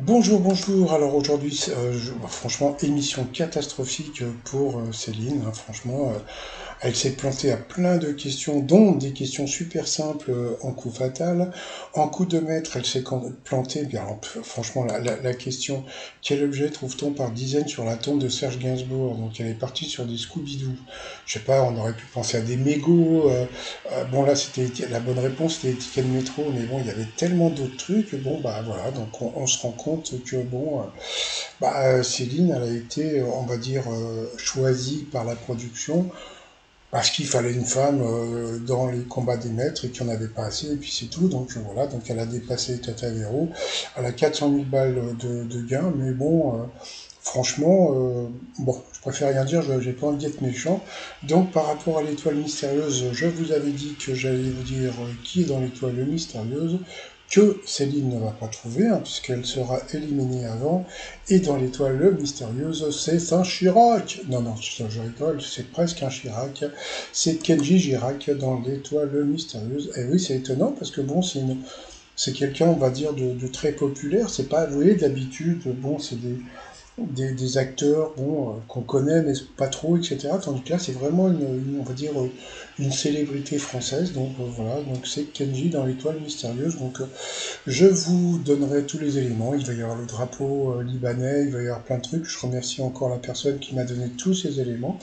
Bonjour, bonjour. Alors aujourd'hui, euh, bah, franchement, émission catastrophique pour euh, Céline. hein, franchement, euh, elle s'est plantée à plein de questions, dont des questions super simples en coup fatal. En coup de maître, elle s'est plantée. Bien, franchement, la, question quel objet trouve-t-on par dizaines sur la tombe de Serge Gainsbourg? Donc, elle est partie sur des Scooby-Doo. Je sais pas, on aurait pu penser à des mégots. bon, là, c'était la bonne réponse, c'était les tickets de métro, mais bon, il y avait tellement d'autres trucs. Bon, bah voilà, donc on, on se rend compte que bon, euh, bah, euh, Céline, elle a été, euh, on va dire, choisie par la production parce qu'il fallait une femme dans les combats des maîtres et qu'il n'y en avait pas assez, et puis c'est tout. Donc voilà, donc elle a dépassé Tata Vero. Elle a 400 000 balles de, gains, mais bon, franchement, bon, je préfère rien dire, j'ai pas envie d'être méchant. Donc par rapport à l'étoile mystérieuse, je vous avais dit que j'allais vous dire qui est dans l'étoile mystérieuse que Céline ne va pas trouver, hein, puisqu'elle sera éliminée avant. Et dans l'étoile mystérieuse, c'est un Chirac. Non, non, je, rigole, c'est presque un Chirac. C'est Kenji Girac dans l'étoile mystérieuse. Et oui, c'est étonnant parce que bon, c'est quelqu'un, on va dire, de, de très populaire. C'est pas, vous voyez, d'habitude, bon, c'est des, des, acteurs euh, qu'on connaît mais pas trop, etc. Tandis que là, c'est vraiment une, on va dire, euh, une célébrité française. Donc euh, voilà, donc c'est Kenji dans l'étoile mystérieuse. Donc je vous donnerai tous les éléments. Il va y avoir le drapeau libanais, il va y avoir plein de trucs. Je remercie encore la personne qui m'a donné tous ces éléments.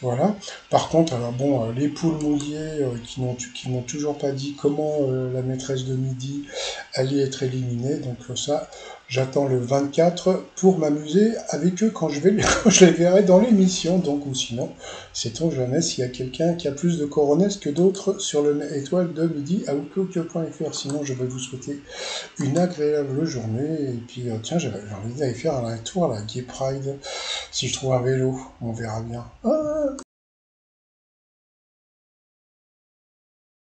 Voilà. Par contre, alors bon, les poules mouillées qui n'ont qui toujours pas dit comment la maîtresse de midi allait être éliminée. Donc euh, ça, j'attends le 24 pour m'amuser avec eux quand je vais les, quand je les verrai dans l'émission. Donc ou sinon, sait-on jamais s'il y a quelqu'un qui a plus de coronets que d'autres sur le étoile de midi à outlook.fr. Sinon, je vais vous souhaiter une agréable journée. Et puis, euh, tiens, j'avais j'ai envie d'aller faire un tour à la Gay Pride. Si je trouve un vélo, on verra bien. Ah,